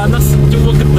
bandas de música